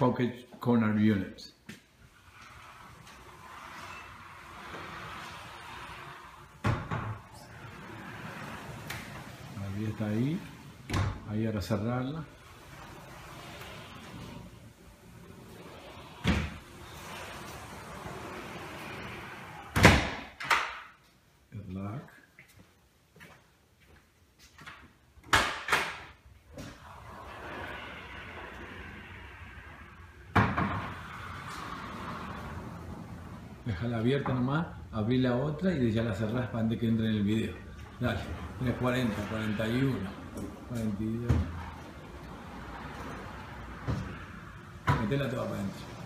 pocket corner units. Ahí está ahí. Ahí ahora cerrarla. El lock. Déjala abierta nomás, abrí la otra y ya la cerrás para antes que entre en el video. Dale, tienes 40, 41, 42. Metela toda para adentro.